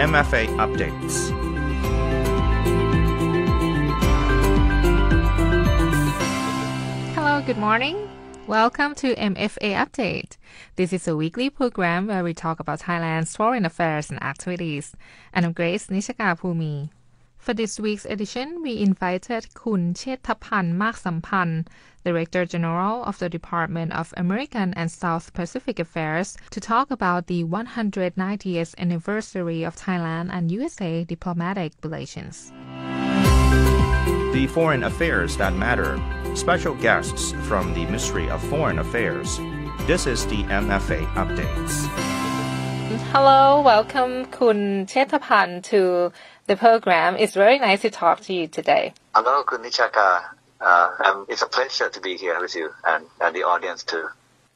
MFA updates. Hello, good morning. Welcome to MFA Update. This is a weekly program where we talk about Thailand's foreign affairs and activities. And I'm Grace Nichaka Pumi. For this week's edition, we invited Kun Chettaphan Maksamphan, Director General of the Department of American and South Pacific Affairs, to talk about the 190th anniversary of Thailand and USA diplomatic relations. The foreign affairs that matter. Special guests from the Ministry of Foreign Affairs. This is the MFA updates. Hello, welcome Kun Chettaphan to the program. It's very nice to talk to you today. Hello, Kun Nichaka. Uh, um, it's a pleasure to be here with you and, and the audience too.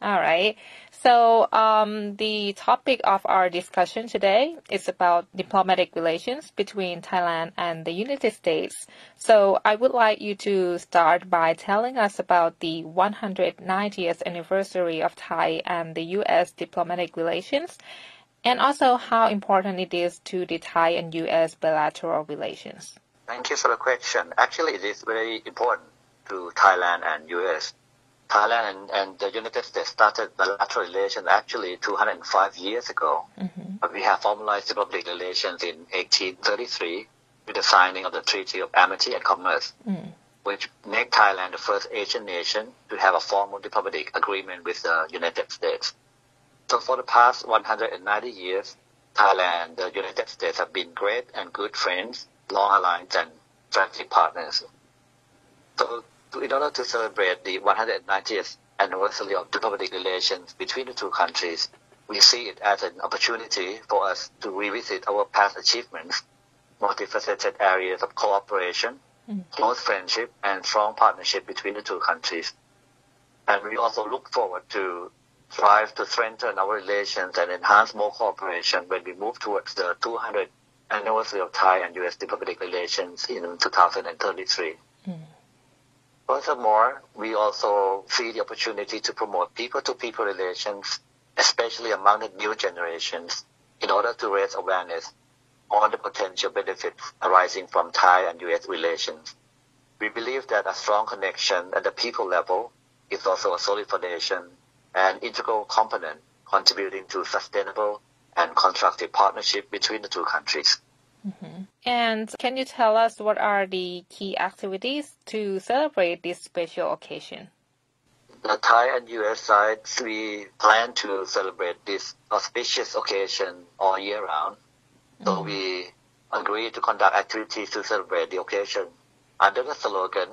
All right. So um, the topic of our discussion today is about diplomatic relations between Thailand and the United States. So I would like you to start by telling us about the 190th anniversary of Thai and the U.S. diplomatic relations, and also how important it is to the Thai and U.S. bilateral relations. Thank you for the question. Actually, it is very important to Thailand and U.S. Thailand and, and the United States started bilateral relations actually 205 years ago. Mm-hmm. We have formalized diplomatic relations in 1833 with the signing of the Treaty of Amity and Commerce, mm. which made Thailand the first Asian nation to have a formal diplomatic agreement with the United States. So for the past 190 years, Thailand and the United States have been great and good friends, long alliance and strategic partners. So in order to celebrate the 190th anniversary of diplomatic relations between the two countries, we see it as an opportunity for us to revisit our past achievements, multifaceted areas of cooperation, mm-hmm. close friendship, and strong partnership between the two countries. And we also look forward to strive to strengthen our relations and enhance more cooperation when we move towards the 200th anniversary of Thai and U.S. diplomatic relations in 2033. Mm. Furthermore, we also see the opportunity to promote people-to-people relations, especially among the new generations, in order to raise awareness on the potential benefits arising from Thai and U.S. relations. We believe that a strong connection at the people level is also a solid foundation and integral component contributing to sustainable and constructive partnership between the two countries. Mm-hmm. And can you tell us what are the key activities to celebrate this special occasion? The Thai and U.S. sides, we plan to celebrate this auspicious occasion all year round. Mm-hmm. So we agree to conduct activities to celebrate the occasion under the slogan,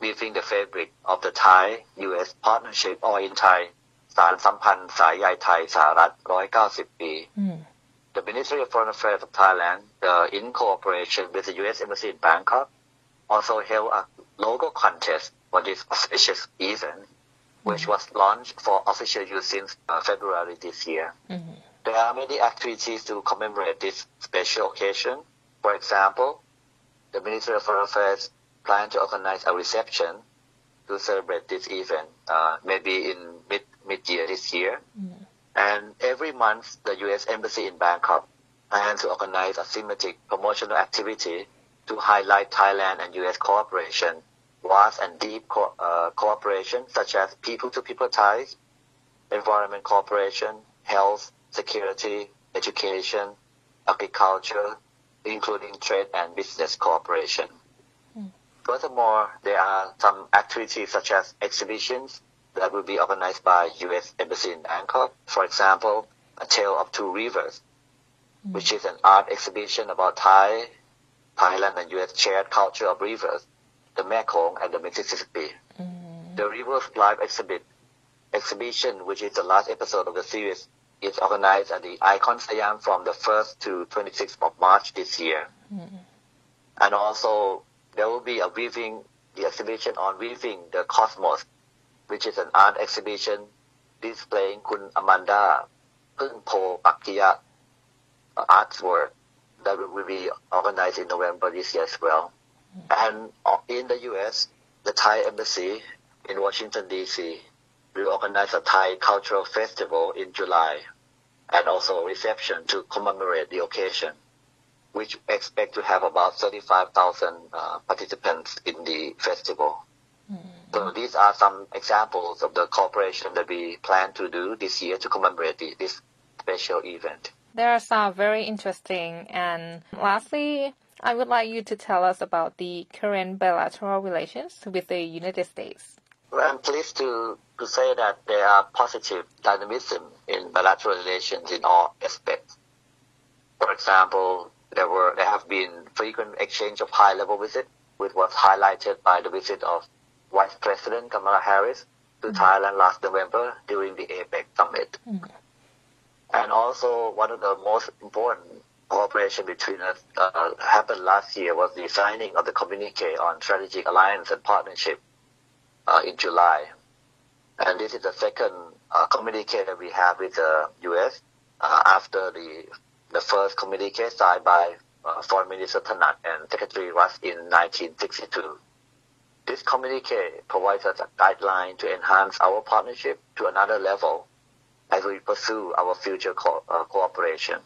weaving the fabric of the Thai-U.S. partnership or in Thai สารสัมพันธ์สายใยไทยสหรัฐ190 ปี The Ministry of Foreign Affairs of Thailand, uh, in cooperation with the U.S. Embassy in Bangkok, also held a logo contest for this auspicious event, which mm-hmm. was launched for official use since uh, February this year. Mm-hmm. There are many activities to commemorate this special occasion. For example, the Ministry of Foreign Affairs plan to organize a reception to celebrate this event, uh, maybe in mid year. Mm-hmm. And every month, the U.S. Embassy in Bangkok plans to organize a thematic promotional activity to highlight Thailand and U.S. cooperation, vast and deep co- uh, cooperation such as people-to-people ties, environment cooperation, health, security, education, agriculture, including trade and business cooperation. Mm. Furthermore, there are some activities such as exhibitions, that will be organized by U.S. Embassy in Bangkok. For example, A Tale of Two Rivers, mm. which is an art exhibition about Thai, Thailand and U.S. shared culture of rivers, the Mekong and the Mississippi. Mm. The Rivers Live exhibit exhibition, which is the last episode of the series, is organized at the Icon Siam from the 1st to 26th of March this year. Mm. And also, there will be a weaving, the exhibition on weaving the cosmos which is an art exhibition displaying Kun Amanda Phingbodhipakkiya uh, artwork that will be organized in November this year as well. Mm-hmm. And uh, in the U.S., the Thai Embassy in Washington, D.C. will organize a Thai cultural festival in July and also a reception to commemorate the occasion. which expect to have about 35,000 uh, participants in the festival. So these are some examples of the cooperation that we plan to do this year to commemorate the, this special event. There are some very interesting. And lastly, I would like you to tell us about the current bilateral relations with the United States. Well, I'm pleased to, to say that there are positive dynamism in bilateral relations in all aspects. For example, there were there have been frequent exchange of high-level visits, which was highlighted by the visit of Vice President Kamala Harris to mm-hmm. Thailand last November during the APEC summit. Mm-hmm. And also, one of the most important cooperation between us uh, happened last year was the signing of the communique on strategic alliance and partnership uh, in July. And this is the second uh, communique that we have with the U.S. Uh, after the the first communique signed by uh, Foreign Minister Thanat and Secretary Rusk in 1962. This communique provides us a guideline to enhance our partnership to another level as we pursue our future co- uh, cooperation.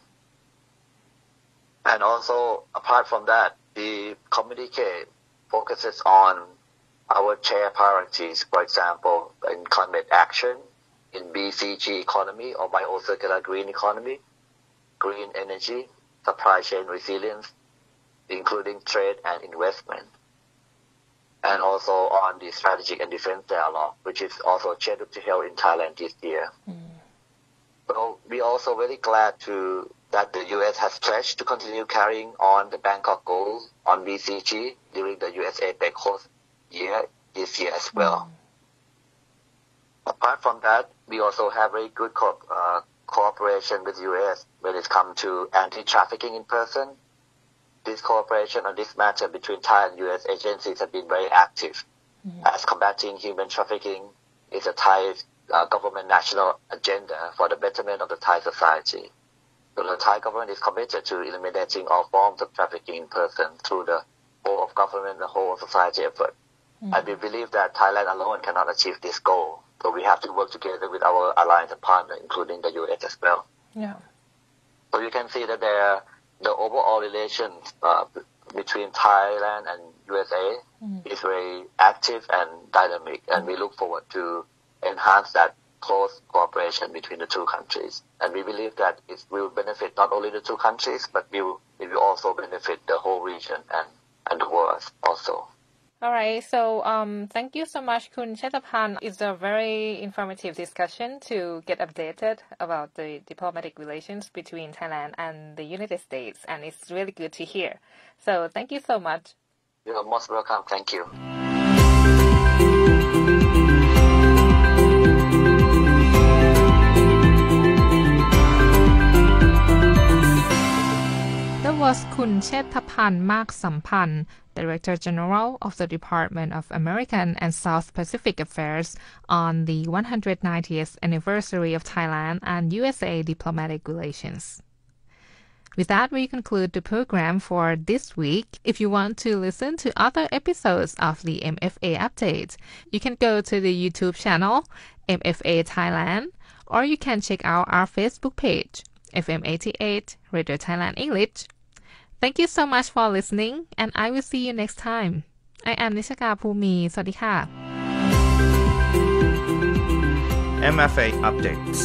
And also, apart from that, the communique focuses on our shared priorities, for example, in climate action, in BCG economy or biocircular green economy, green energy, supply chain resilience, including trade and investment, and also on the strategic and defense dialogue, which is also scheduled to held in Thailand this year. Mm. So we are also very glad to that the U.S. has pledged to continue carrying on the Bangkok goals on BCG during the U.S. APEC host year this year as well. Mm. Apart from that, we also have very good co- uh, cooperation with U.S. when it comes to anti-trafficking in person. This cooperation on this matter between Thai and U.S. agencies have been very active, mm-hmm. as combating human trafficking is a Thai uh, government national agenda for the betterment of the Thai society. So the Thai government is committed to eliminating all forms of trafficking in person through the whole of government and whole of society effort. Mm-hmm. And we believe that Thailand alone cannot achieve this goal. So we have to work together with our alliance and partner, including the U.S. as well. Yeah. So you can see that there, the overall relation uh, between Thailand and USA mm. is very active and dynamic, and we look forward to enhance that close cooperation between the two countries. And we believe that it will benefit not only the two countries, but will, it will also benefit the whole region and, and the world also. All right. So um, thank you so much, Kun Chettaphan. It's a very informative discussion to get updated about the diplomatic relations between Thailand and the United States, and it's really good to hear. So thank you so much. You're most welcome. Thank you. That was Kun Chettaphan Maksamphan Director General of the Department of American and South Pacific Affairs, on the 190th anniversary of Thailand and USA diplomatic relations. With that, we conclude the program for this week. If you want to listen to other episodes of the MFA Update, you can go to the YouTube channel MFA Thailand, or you can check out our Facebook page, FM88 Radio Thailand English Thank you so much for listening and I will see you next time I am นิชกาภูมิ สวัสดีค่ะ MFA updates